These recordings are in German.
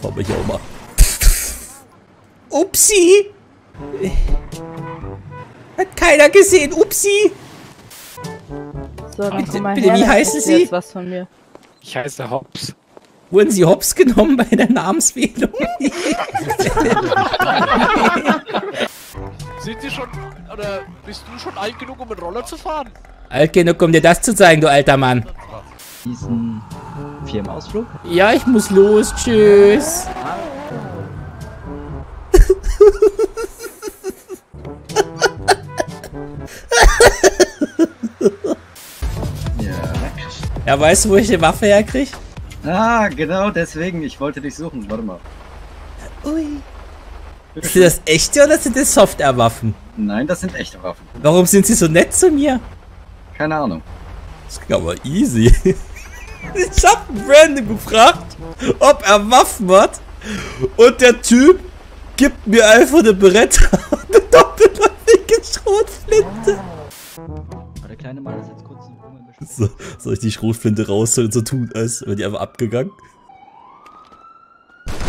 fahren wir hier auch mal. Upsi! Hat keiner gesehen, Upsi! So, dann Bitte, komm mal bitte, her, wie heißen Sie? Jetzt was von mir. Ich heiße Hobbs. Wurden Sie hops genommen bei der Namensfehlung? Sind Sie schon, oder bist du schon alt genug, um mit Roller zu fahren? Alt genug, um dir das zu zeigen, du alter Mann. diesen Firmenausflug. Ja, ich muss los. Tschüss. Ja. Weißt du, wo ich die Waffe herkrieg? Ah, genau deswegen. Ich wollte dich suchen. Warte mal. Ui. Sind das echte oder sind das Software-Waffen? Nein, das sind echte Waffen. Warum sind sie so nett zu mir? Keine Ahnung. Das ging aber easy. Ich hab Brandon gefragt, ob er Waffen hat. Und der Typ gibt mir einfach eine Beretta und eine doppelwaffige Schrotflinte. Aber der kleine Mann ist jetzt kurz. So, soll ich die Schrotflinte rausholen und so tun, als wäre die einfach abgegangen?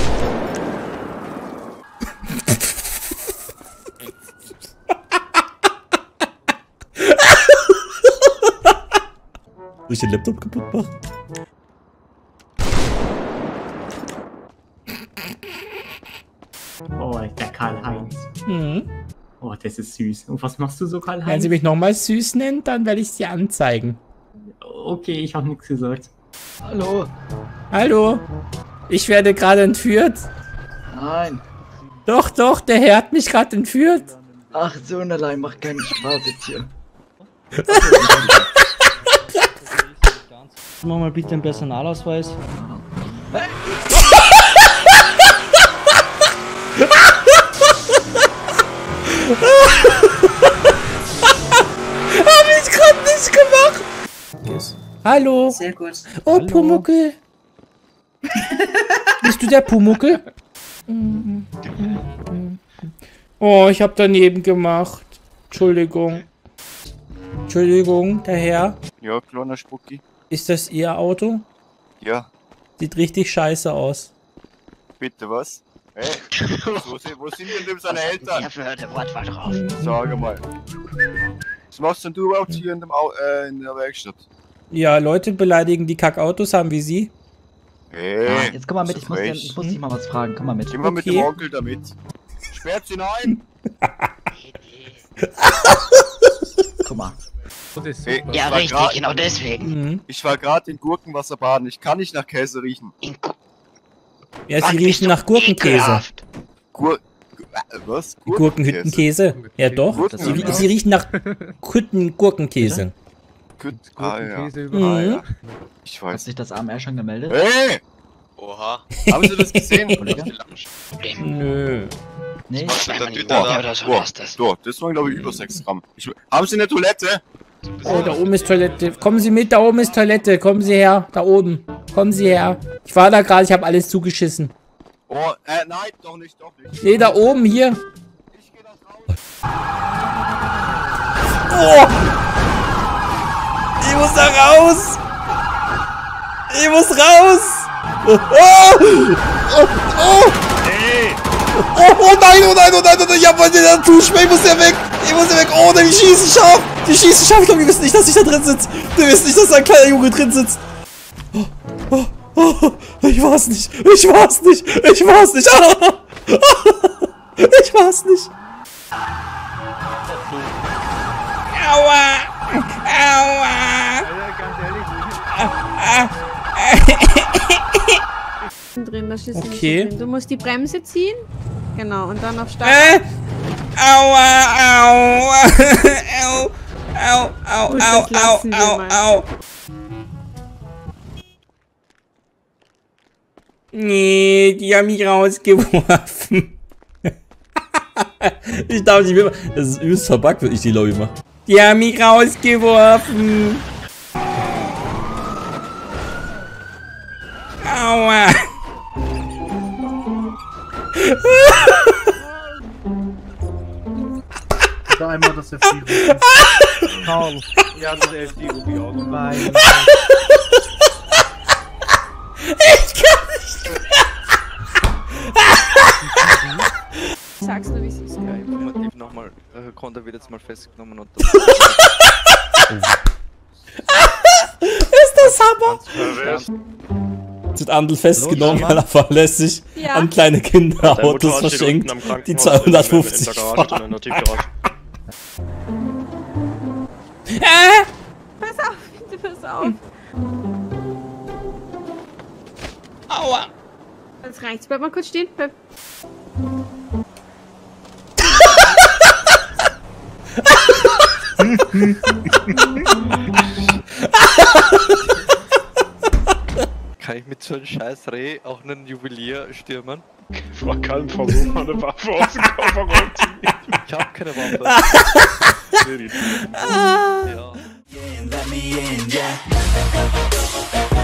Soll ich den Laptop kaputt machen? Oh, der Karl-Heinz. Mhm. Oh, das ist süß. Und was machst du so, Wenn Karl-Heinz? Sie mich nochmal süß nennt, dann werde ich sie anzeigen. Okay, ich habe nichts gesagt. Hallo. Hallo? Ich werde gerade entführt. Nein. Doch, doch, der Herr hat mich gerade entführt. Ach, so allein macht keinen Spaß jetzt hier. Mach mal bitte einen Personalausweis. Hab ich gerade nicht gemacht. Hallo. Sehr gut. Oh, Pumuckel. Bist du der Pumuckel? Oh, ich hab daneben gemacht. Entschuldigung. Entschuldigung, der Herr. Ja, kleiner Spucki. Ist das Ihr Auto? Ja, Sieht richtig scheiße aus. bitte was? Hey, wo sind, wo sind denn seine Eltern? für Wortwahl drauf. Sag mal. Was machst denn du überhaupt hier in, dem Au äh, in der Werkstatt? Ja, Leute beleidigen, die Kackautos haben wie Sie. Hey, jetzt komm mal mit, ich muss, dir, ich muss dich mal was fragen. Komm mal mit. Geh mal mit Okay. dem Onkel damit. Sperrt sie ein! Ich Ja, war richtig, grad- genau deswegen. Mhm. Ich war gerade in Gurkenwasser baden. Ich kann nicht nach Käse riechen. In Gu- Ja, Sie riechen nach Gurkenkäse. Gur... Was? Gurkenhüttenkäse. Ja doch. Sie, Gurkenkäse. sie riechen nach Hütten-Gurkenkäse. Gut. Ah, ja. Ah, Mhm. ja. Ich Hat weiß. sich das AMR schon gemeldet? Hey! Oha. Haben Sie das gesehen? Kollege? Nö. Nee. Zweimal die Tüte Woche da. oder so Boah, das. das waren glaube ich über 6 Gramm. Ich, haben Sie eine Toilette? Oh, da oben ist Toilette. Kommen Sie mit, da oben ist Toilette. Kommen Sie her, da oben. Kommen Sie her. Ich war da gerade, ich habe alles zugeschissen. Oh, äh, nein, doch nicht, doch nicht. Nee, da oben, hier. Ich geh das raus. Oh! Ich muss da raus! Ich muss raus! Oh! Oh! Oh! Oh, oh nein, oh nein, oh nein, oh nein, ich hab wollte da zuschmecken, ich muss ja weg! Ich muss ja weg! Oh, nein, die schießen scharf! Die schießen scharf! Ich glaube, die wissen nicht, dass ich da drin sitze! Die wissen nicht, dass da ein kleiner Junge drin sitzt! Oh, oh, oh, ich war's nicht! Ich war's nicht! Ich war's nicht! Ah! Ich war's nicht! Aua! Aua! Drin, da schießt Okay. Drin. Du musst die Bremse ziehen. Genau, und dann auf Start. Äh! Aua! Aua! Au! Au! Au! Gut, Au! Au! Au! Au! Nee, die haben mich rausgeworfen. ich darf nicht mehr. Das ist übelst verbuggt, wenn ich die Lobby mache. Die haben mich rausgeworfen. einmal das FD-Ruby. Kaum. Ja, das FD-Ruby auch noch. Nein. Ich kann nicht mehr. Sag's nur, wie es ist. Ja, informativ nochmal. Äh, Konter wird jetzt mal festgenommen und das. ist das Hammer? Wird Andel festgenommen, weil er verlässlich ja. an kleine Kinder Autos verschenkt, die 250 fahren. Auf. aua. Jetzt reicht's. Bleib mal kurz stehen. Bleib. kann ich mit so einem scheiß Reh auch einen Juwelier stürmen? War kein Versuch, eine Waffe aus dem Kofferraum zu nehmen. Ich hab keine Waffe. Nee, ja. Let me in, yeah.